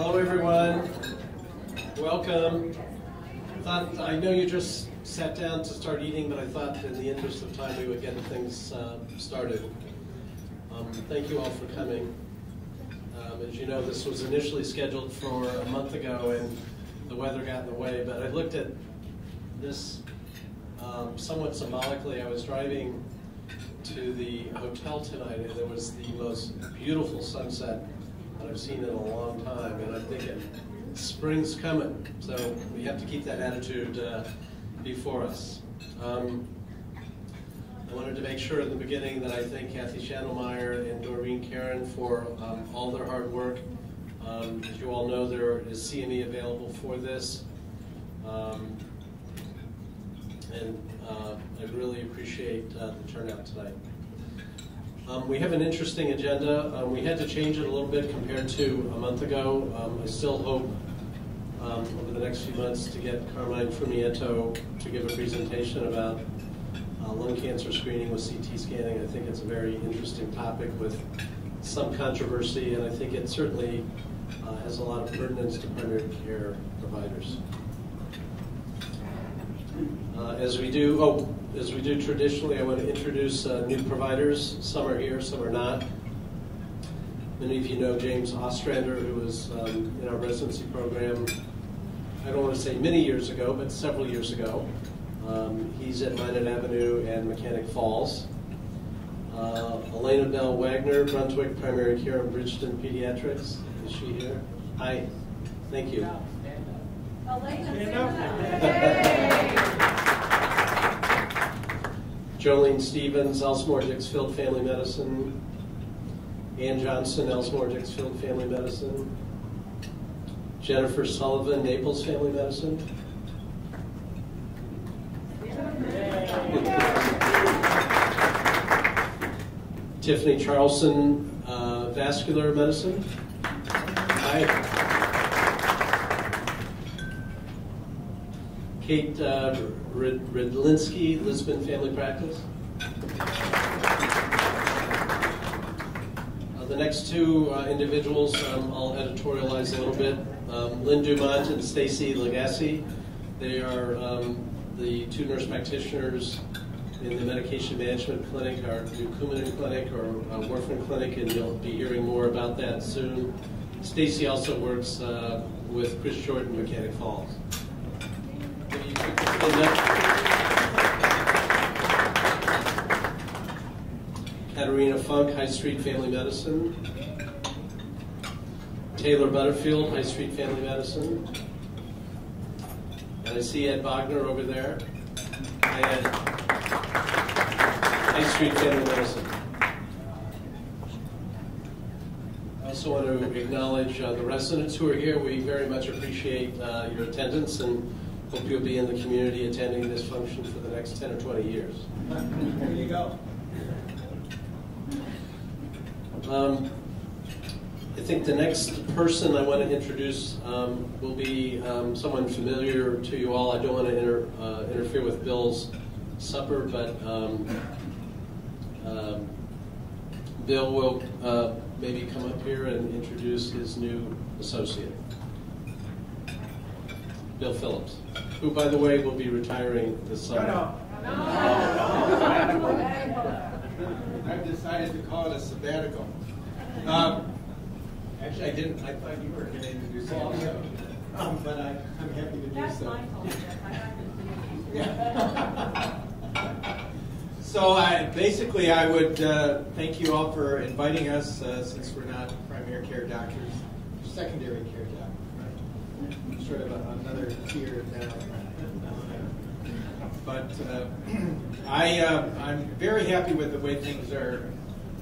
Hello, everyone. Welcome. Thought I know you just sat down to start eating, but I thought in the interest of time we would get things uh, started. Um, thank you all for coming. Um, as you know, this was initially scheduled for a month ago, and the weather got in the way. But I looked at this um, somewhat symbolically. I was driving to the hotel tonight, and there was the most beautiful sunset I've seen in a long time, and I'm thinking, spring's coming. So we have to keep that attitude uh, before us. Um, I wanted to make sure in the beginning that I thank Kathy Schandelmeyer and Doreen Karen for um, all their hard work. Um, as you all know, there is CME available for this. Um, and uh, I really appreciate uh, the turnout tonight. Um, we have an interesting agenda. Um, we had to change it a little bit compared to a month ago. Um, I still hope um, over the next few months to get Carmine Fumietto to give a presentation about uh, lung cancer screening with CT scanning. I think it's a very interesting topic with some controversy, and I think it certainly uh, has a lot of pertinence to primary care providers. Uh, as we do, oh, as we do traditionally, I want to introduce uh, new providers. Some are here, some are not. Many of you know James Ostrander, who was um, in our residency program, I don't want to say many years ago, but several years ago. Um, he's at Minot Avenue and Mechanic Falls. Uh, Elena Bell Wagner, Brunswick Primary Care and Bridgton Pediatrics. Is she here? Hi. Thank you. Jolene Stevens, Elsmore Dixfield Family Medicine. Ann Johnson, Elsmore Dixfield Family Medicine. Jennifer Sullivan, Naples Family Medicine. Tiffany Charlson, uh, Vascular Medicine. Hi. Kate uh, Lisbon Family Practice. Uh, the next two uh, individuals um, I'll editorialize a little bit. Um, Lynn Dumont and Stacy Legacy. They are um, the two nurse practitioners in the medication management clinic, our new Coumadin clinic or uh, warfarin clinic, and you'll be hearing more about that soon. Stacy also works uh, with Chris Jordan, Mechanic Falls. Katarina Funk, High Street Family Medicine. Taylor Butterfield, High Street Family Medicine. And I see Ed Wagner over there. Ed. High Street Family Medicine. I also want to acknowledge uh, the residents who are here. We very much appreciate uh, your attendance and Hope you'll be in the community attending this function for the next 10 or 20 years. There you go. Um, I think the next person I want to introduce um, will be um, someone familiar to you all. I don't want to inter, uh, interfere with Bill's supper, but um, um, Bill will uh, maybe come up here and introduce his new associate. Bill Phillips, who, by the way, will be retiring this summer. No, no. I've decided to call it a sabbatical. Um, actually, I didn't. I thought you were going to introduce yourself. Um, but I, am happy to do That's so. my fault. Yeah. so I, basically, I would uh, thank you all for inviting us, uh, since we're not primary care doctors, secondary care sort of a, another tier down. But uh, I, uh, I'm very happy with the way things are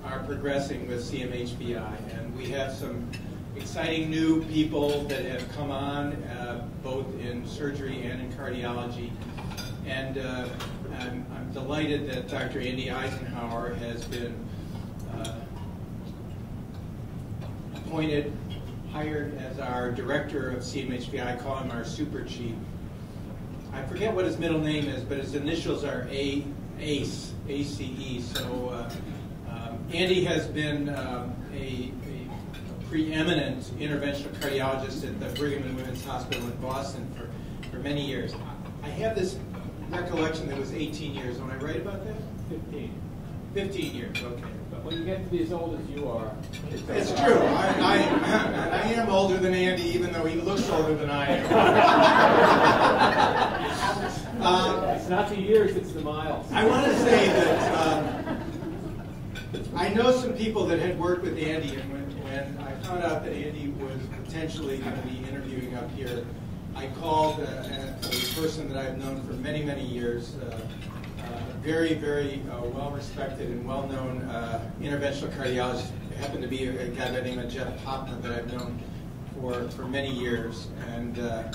are progressing with CMHVI, and we have some exciting new people that have come on, uh, both in surgery and in cardiology. And uh, I'm, I'm, delighted that Dr. Andy Eisenhauer has been uh, appointed hired as our director of CMHV. I call him our super chief. I forget what his middle name is, but his initials are A ACE, ACE. So uh, um, Andy has been um, a, a, preeminent interventional cardiologist at the Brigham and Women's Hospital in Boston for, for many years. I have this recollection that was 18 years. Am I right about that? 15. 15 years, okay. When you get to be as old as you are, It's true. I, I, I am older than Andy, even though he looks older than I am. um, It's not the years, it's the miles. I want to say that um, I know some people that had worked with Andy, and when, when I found out that Andy was potentially going to be interviewing up here, I called uh, a, person that I've known for many, many years, uh, uh, very, very uh, well-respected and well-known uh, interventional cardiologist. It happened to be a, guy by the name of Jeff Popma that I've known for, for many years, and uh,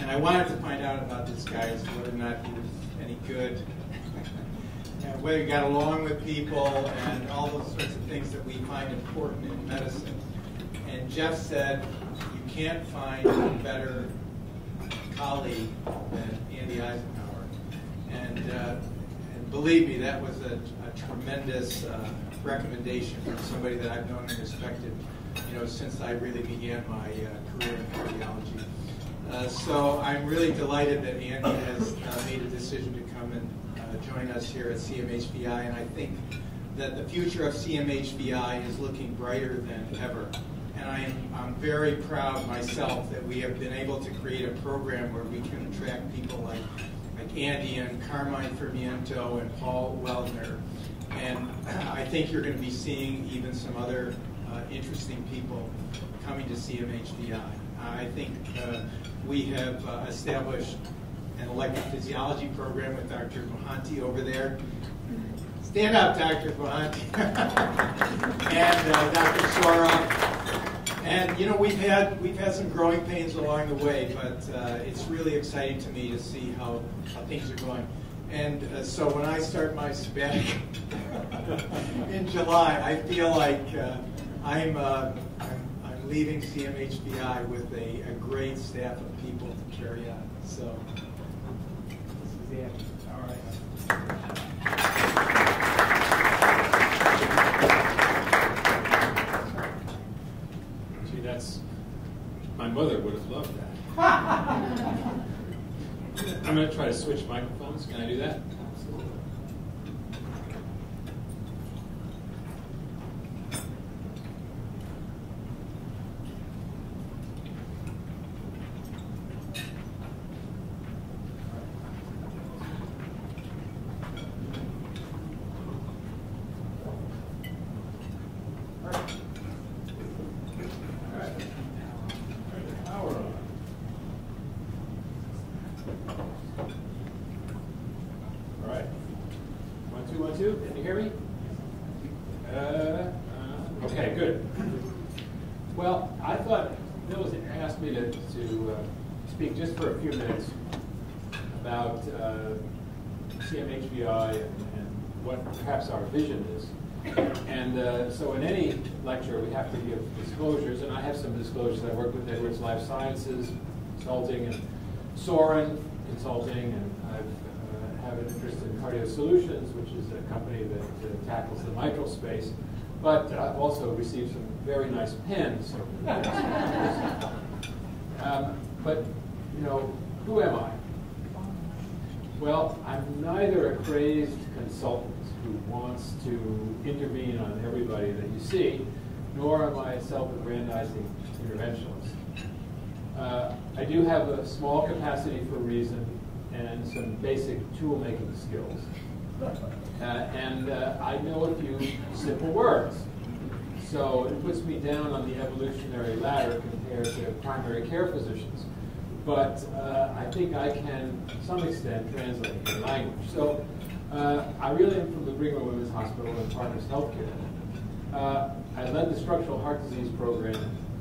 and I wanted to find out about this guy, as whether or not he was any good, and whether he got along with people, and all those sorts of things that we find important in medicine. And Jeff said, you can't find a better colleague than Andy Eisenhauer. And, uh, believe me, that was a, a tremendous uh, recommendation from somebody that I've known and respected, you know, since I really began my uh, career in cardiology. Uh, so I'm really delighted that Andy has uh, made a decision to come and uh, join us here at CMHVI, and I think that the future of CMHVI is looking brighter than ever. And I am, I'm very proud myself that we have been able to create a program where we can attract people like Andy and Carmine Fermiento and Paul Weldner. And I think you're going to be seeing even some other uh, interesting people coming to CMHVI. I think uh, we have uh, established an electrophysiology program with Dr. Mohanty over there. Stand up, Dr. Mohanty. and uh, Dr. Sora. And you know we've had we've had some growing pains along the way, but uh, it's really exciting to me to see how, how things are going. And uh, so when I start my sabbatical in July, I feel like uh, I'm, uh, I'm I'm leaving CMHVI with a, a great staff of people to carry on. So This is end. all right. See, that's, my mother would have loved that. I'm going to try to switch microphones. Can I do that? Power on. All right. One, two, one, two. Can you hear me? Uh, uh, okay, good. Well, I thought Bill was asked me to, to uh, speak just for a few minutes about uh, CMHVI and, and what perhaps our vision is. And uh, so in any lecture, we have to give disclosures, and I have some disclosures. I work with Edwards Life Sciences Consulting and Soren Consulting, and I uh, have an interest in Cardio Solutions, which is a company that uh, tackles the mitral space. But I've also received some very nice pens over the years. um, but, you know, who am I? Well, I'm neither a crazed consultant who wants to intervene on everybody that you see, nor am I a self-aggrandizing interventionist. Uh, I do have a small capacity for reason and some basic tool-making skills. Uh, and uh, I know a few simple words. So it puts me down on the evolutionary ladder compared to primary care physicians. But uh, I think I can, to some extent, translate their language. So uh, I really am from the Brigham Women's Hospital and Partners Healthcare. Uh, I led the structural heart disease program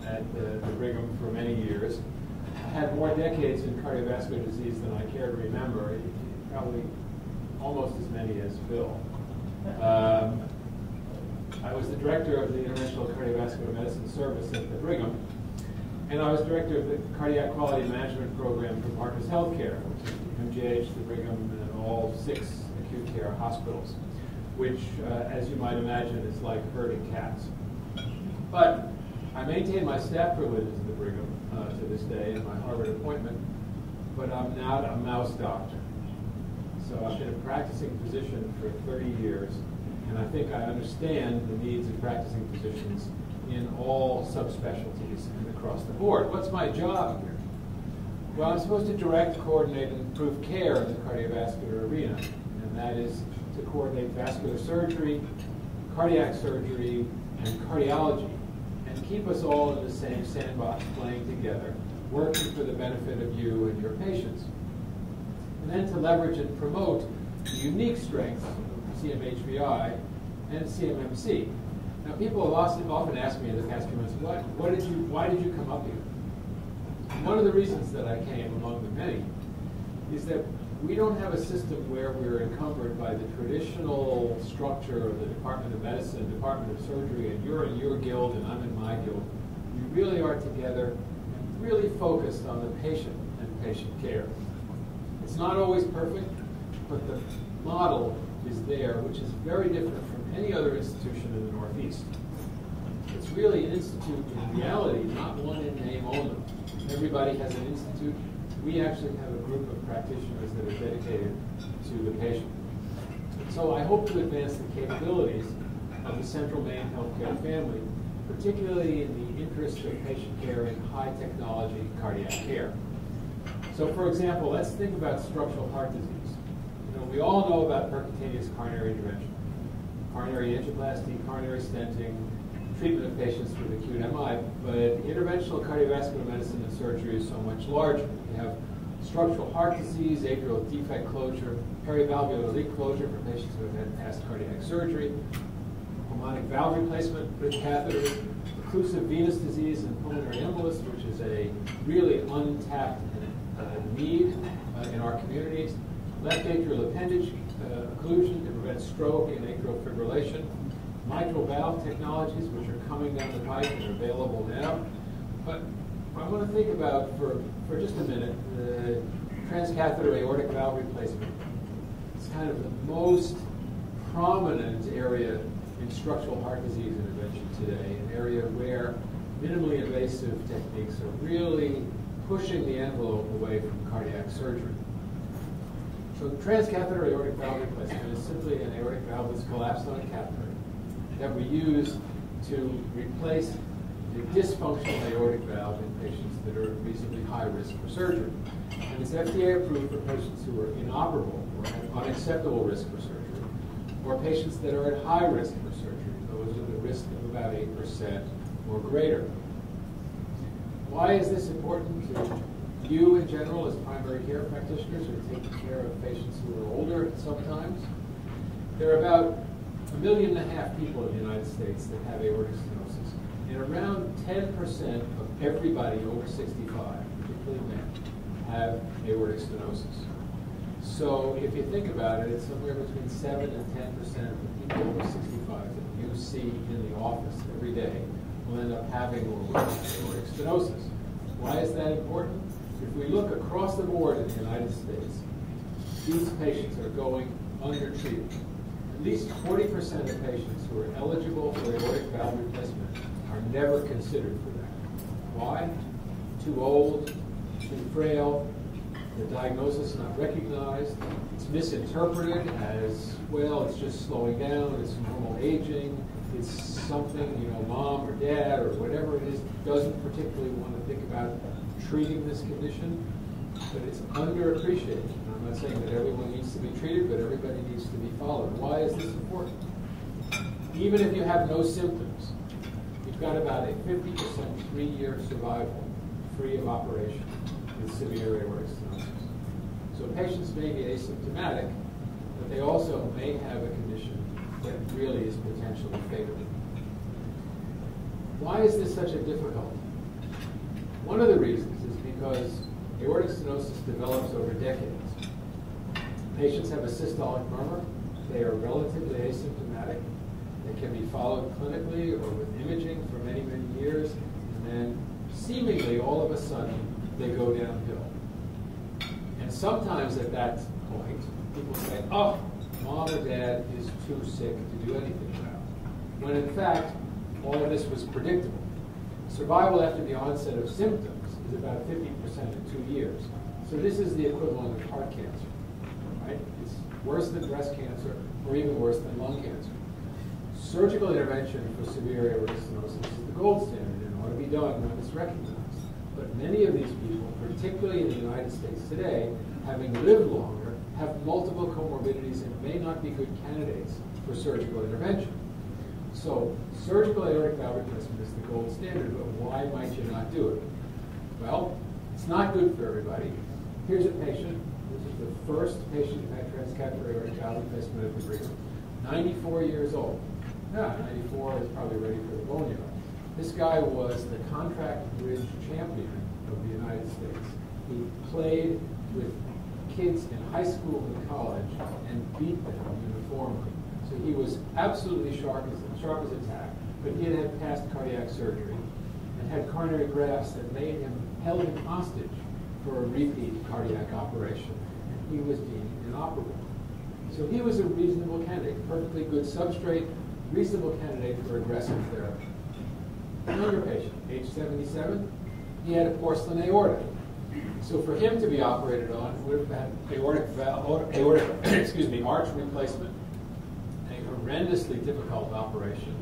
at the, the Brigham for many years. I had more decades in cardiovascular disease than I care to remember, probably almost as many as Bill. Um, I was the director of the Interventional Cardiovascular Medicine Service at the Brigham, and I was director of the Cardiac Quality Management Program for Partners Healthcare, which is MGH, the Brigham, and all six acute care hospitals, which, uh, as you might imagine, is like herding cats. But I maintain my staff privileges at the Brigham uh, to this day in my Harvard appointment, but I'm not a mouse doctor. So I've been a practicing physician for 30 years, and I think I understand the needs of practicing physicians in all subspecialties and across the board. What's my job here? Well, I'm supposed to direct, coordinate, and improve care in the cardiovascular arena, and that is to coordinate vascular surgery, cardiac surgery, and cardiology, and keep us all in the same sandbox playing together, working for the benefit of you and your patients. And then to leverage and promote the unique strengths of CMHVI and CMMC. Now, people have often asked me in the past few months, what, what did you, why did you come up here? One of the reasons that I came, among the many, is that we don't have a system where we're encumbered by the traditional structure of the Department of Medicine, Department of Surgery, and you're in your guild and I'm in my guild. We really are together and really focused on the patient and patient care. It's not always perfect, but the model is there, which is very different any other institution in the Northeast. It's really an institute in reality, not one in name only. Everybody has an institute. We actually have a group of practitioners that are dedicated to the patient. So I hope to advance the capabilities of the Central Maine Healthcare family, particularly in the interest of patient care in high technology cardiac care. So for example, let's think about structural heart disease. You know, we all know about percutaneous coronary intervention coronary angioplasty, coronary stenting, treatment of patients with acute MI, but interventional cardiovascular medicine and surgery is so much larger. We have structural heart disease, atrial defect closure, perivalvular leak closure for patients who have had past cardiac surgery, pulmonic valve replacement with catheters, occlusive venous disease and pulmonary embolus, which is a really untapped uh, need uh, in our communities, left atrial appendage Uh, occlusion to prevent stroke and atrial fibrillation, mitral valve technologies, which are coming down the pipe and are available now. But I want to think about, for, for just a minute, the transcatheter aortic valve replacement. It's kind of the most prominent area in structural heart disease intervention today, an area where minimally invasive techniques are really pushing the envelope away from cardiac surgery. So transcatheter aortic valve replacement is simply an aortic valve that's collapsed on a catheter that we use to replace the dysfunctional aortic valve in patients that are reasonably high risk for surgery. And it's FDA approved for patients who are inoperable or at unacceptable risk for surgery, or patients that are at high risk for surgery, those with a risk of about 8% or greater. Why is this important to you in general as primary care practitioners are taking care of patients who are older sometimes. There are about a million and a half people in the United States that have aortic stenosis. And around 10% of everybody over 65, particularly men, have aortic stenosis. So if you think about it, it's somewhere between 7 and 10% of the people over 65 that you see in the office every day will end up having or aortic stenosis. Why is that important? If we look across the board in the United States, these patients are going undertreated. At least 40% of patients who are eligible for aortic valve replacement are never considered for that. Why? Too old, too frail, the diagnosis not recognized, it's misinterpreted as, well, it's just slowing down, it's normal aging, it's something, you know, mom or dad or whatever it is doesn't particularly want to think about treating this condition, but it's underappreciated. I'm not saying that everyone needs to be treated, but everybody needs to be followed. Why is this important? Even if you have no symptoms, you've got about a 50% three-year survival free of operation with severe aortic stenosis. So patients may be asymptomatic, but they also may have a condition that really is potentially fatal. Why is this such a difficulty? One of the reasons is because aortic stenosis develops over decades. Patients have a systolic murmur. They are relatively asymptomatic. They can be followed clinically or with imaging for many, many years. And then seemingly all of a sudden, they go downhill. And sometimes at that point, people say, oh, mom or dad is too sick to do anything about. When in fact, all of this was predictable. Survival after the onset of symptoms is about 50% in two years. So this is the equivalent of heart cancer, right? It's worse than breast cancer or even worse than lung cancer. Surgical intervention for severe aortic stenosis is the gold standard and ought to be done when it's recognized. But many of these people, particularly in the United States today, having lived longer, have multiple comorbidities and may not be good candidates for surgical intervention. So surgical aortic valve replacement is the gold standard, but why might you not do it? Well, it's not good for everybody. Here's a patient. This is the first patient who had transcatheter aortic valve replacement at the Brigham. 94 years old. Yeah, 94 is probably ready for the boneyard. This guy was the contract bridge champion of the United States. He played with kids in high school and college and beat them uniformly. So he was absolutely sharp as, sharp as a tack, but he had had past cardiac surgery and had coronary grafts that made him held him hostage for a repeat cardiac operation. And he was deemed inoperable. So he was a reasonable candidate, perfectly good substrate, reasonable candidate for aggressive therapy. Another patient, age 77, he had a porcelain aorta. So for him to be operated on, would have had aortic, valve, aortic excuse me, arch replacement, horrendously difficult operation,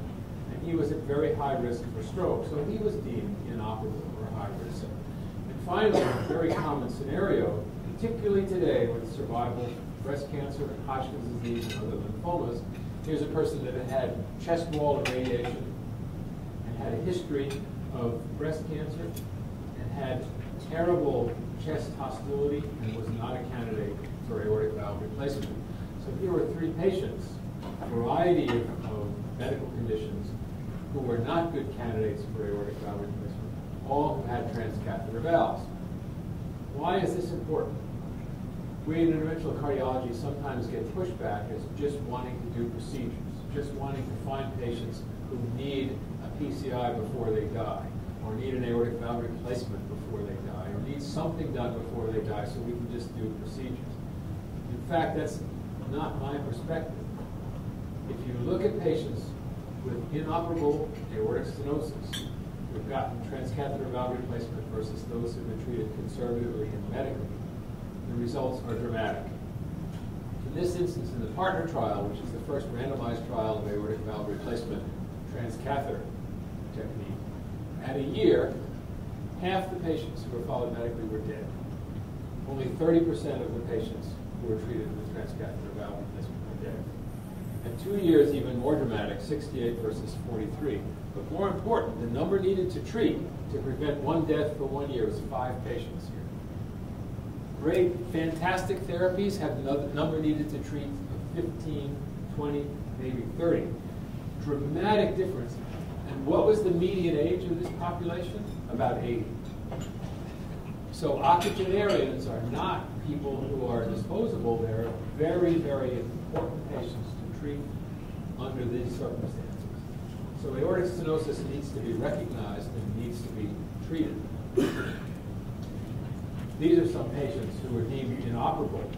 and he was at very high risk for stroke. So he was deemed inoperable or high risk. And finally, a very common scenario, particularly today with survival, breast cancer, and Hodgkin's disease, and other lymphomas, here's a person that had chest wall irradiation and had a history of breast cancer and had terrible chest hostility and was not a candidate for aortic valve replacement. So here were three patients, variety of, of medical conditions, who were not good candidates for aortic valve replacement, all who had transcatheter valves. Why is this important? We in interventional cardiology sometimes get pushback as just wanting to do procedures, just wanting to find patients who need a PCI before they die, or need an aortic valve replacement before they die, or need something done before they die so we can just do procedures. In fact, that's not my perspective. If you look at patients with inoperable aortic stenosis who've gotten transcatheter valve replacement versus those who've been treated conservatively and medically, the results are dramatic. In this instance, in the partner trial, which is the first randomized trial of aortic valve replacement transcatheter technique, at a year, half the patients who were followed medically were dead. Only 30% of the patients who were treated with transcatheter valve. At two years, even more dramatic, 68 versus 43. But more important, the number needed to treat to prevent one death for one year was five patients here. Great, fantastic therapies have the number needed to treat of 15, 20, maybe 30. Dramatic difference. And what was the median age of this population? About 80. So octogenarians are not people who are disposable. They're very, very important patients treat under these circumstances. So aortic stenosis needs to be recognized and needs to be treated. These are some patients who were deemed inoperable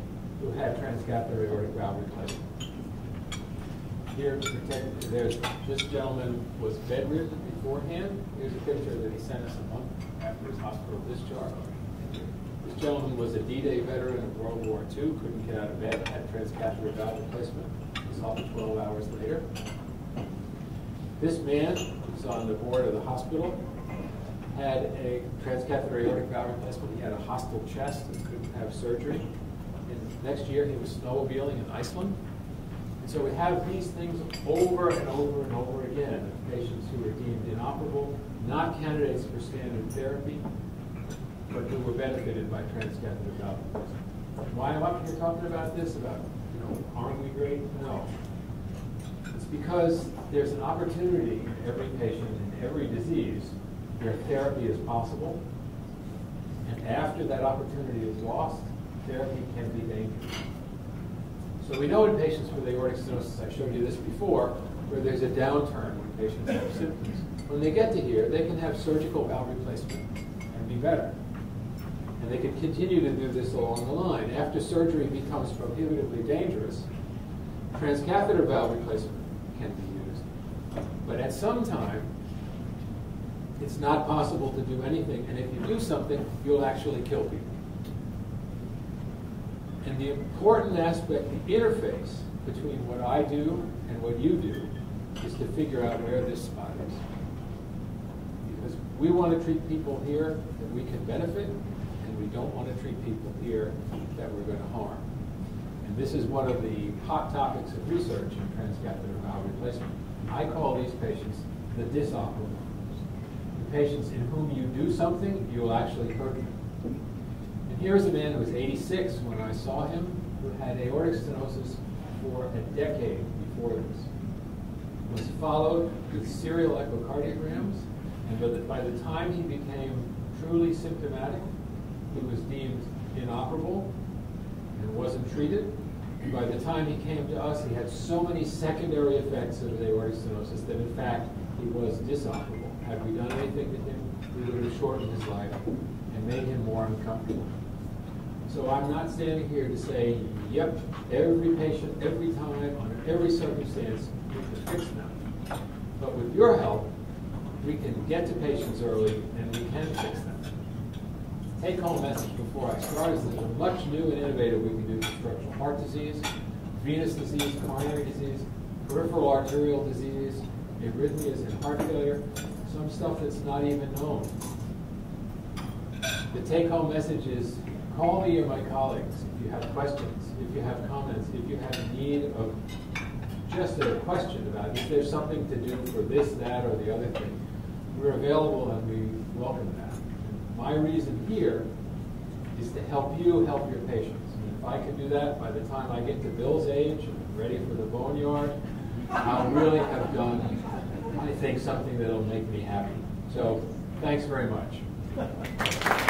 who had transcatheter aortic valve replacement. Here, there's this gentleman was bedridden beforehand. Here's a picture that he sent us a month after his hospital discharge. This gentleman was a D-Day veteran of World War II, couldn't get out of bed, had transcatheter valve replacement. Saw him 12 hours later. This man, who's on the board of the hospital, had a transcatheter aortic valve replacement. He had a hostile chest and couldn't have surgery. And next year he was snowmobiling in Iceland. And so we have these things over and over and over again of patients who are deemed inoperable, not candidates for standard therapy, but who were benefited by transcatheter valve replacement. Why am I here talking about this? About, you know, aren't we great? No. It's because there's an opportunity in every patient in every disease where therapy is possible. And after that opportunity is lost, therapy can be dangerous. So we know in patients with aortic stenosis, I showed you this before, where there's a downturn when patients have symptoms. When they get to here, they can have surgical valve replacement and be better. And they can continue to do this along the line. After surgery becomes prohibitively dangerous, transcatheter valve replacement can be used. But at some time, it's not possible to do anything, and if you do something, you'll actually kill people. And the important aspect, the interface between what I do and what you do, is to figure out where this spot is. Because we want to treat people here that we can benefit, and we don't want to treat people here that we're going to harm. And this is one of the hot topics of research in transcatheter valve replacement. I call these patients the disoperable. The patients in whom you do something, you will actually hurt them. And here's a man who was 86 when I saw him, who had aortic stenosis for a decade before this. Was followed with serial echocardiograms, and by the, by the time he became truly symptomatic, he was deemed inoperable and wasn't treated. By the time he came to us, he had so many secondary effects of his aortic stenosis that in fact he was disoperable. Had we done anything to him, we would have shortened his life and made him more uncomfortable. So I'm not standing here to say, yep, every patient, every time, under every circumstance, we can fix them. But with your help, we can get to patients early and we can fix them. Take home message before I start is there's much new and innovative we can do for structural heart disease, venous disease, coronary disease, peripheral arterial disease, arrhythmias and heart failure, some stuff that's not even known. The take home message is call me or my colleagues if you have questions, if you have comments, if you have need of just a question about is there something to do for this, that, or the other thing. We're available and we welcome that. My reason here is to help you help your patients. And if I can do that by the time I get to Bill's age and ready for the boneyard, I'll really have done, I think, something that'll make me happy. So thanks very much.